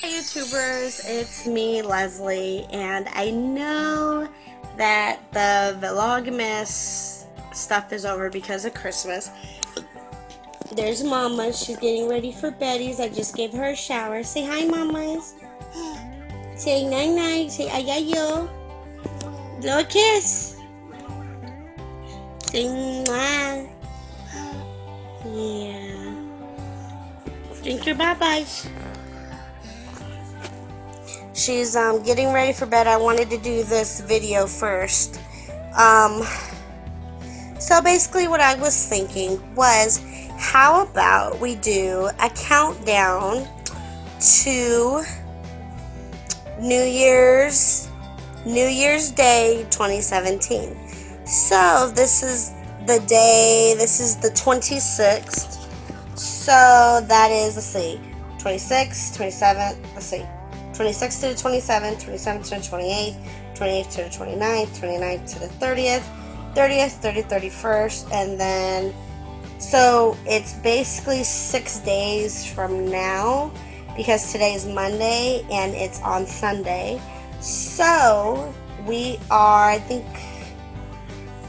Hey YouTubers, it's me, Leslie, and I know that the Vlogmas stuff is over because of Christmas. There's Mama, she's getting ready for Betty's. I just gave her a shower. Say hi, Mamas. Say night night. Say ayayo. Blow a kiss. Say mwah. Yeah. Drink your bye-byes. She's um, getting ready for bed. I wanted to do this video first. Um, so basically what I was thinking was how about we do a countdown to New Year's New Year's Day 2017. So this is the day, this is the 26th. So that is, let's see, 26, 27, let's see, 26 to the 27th, 27 to the 28th, 28th to the 29th, 29th to the 30th, 30th, 30th, 31st, and then, so it's basically six days from now because today is Monday and it's on Sunday. So we are, I think,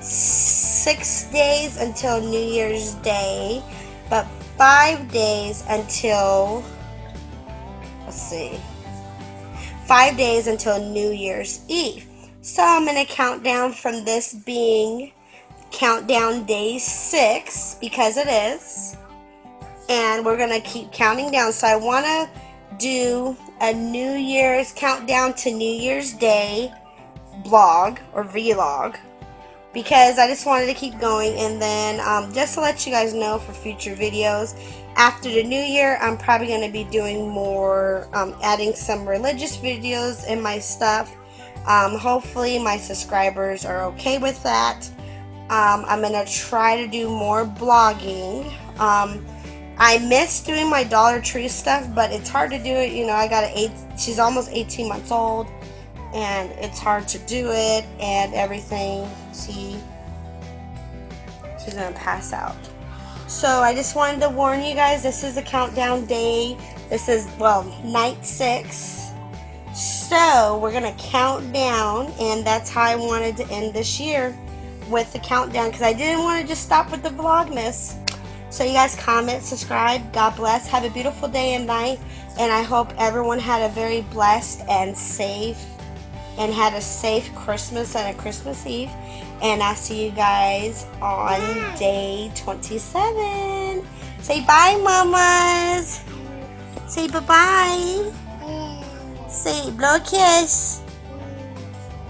six days until New Year's Day, but five days until, let's see, five days until New Year's Eve. So I'm going to count down from this being countdown day six because it is. And we're going to keep counting down. So I want to do a New Year's countdown to New Year's Day blog or vlog because I just wanted to keep going. And then um, just to let you guys know for future videos after the new year I'm probably going to be doing more um, adding some religious videos in my stuff. Um, hopefully my subscribers are okay with that. Um, I'm going to try to do more blogging. Um, I miss doing my Dollar Tree stuff but it's hard to do it. You know I got an eight she's almost 18 months old and it's hard to do it and everything. See, she's gonna pass out. So I just wanted to warn you guys, this is a countdown day. This is, well, night six. So we're gonna count down and that's how I wanted to end this year with the countdown because I didn't want to just stop with the vlogmas. So you guys comment, subscribe, God bless, have a beautiful day and night, and I hope everyone had a very blessed and safe and had a safe Christmas and a Christmas Eve. And I'll see you guys on day 27. Say bye, mamas. Say bye-bye. Say blow kiss.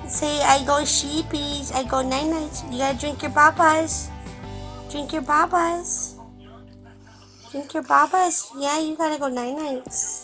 Say I go sheepies. I go night-nights. You gotta drink your babas. Drink your babas. Drink your babas. Yeah, you gotta go night-nights.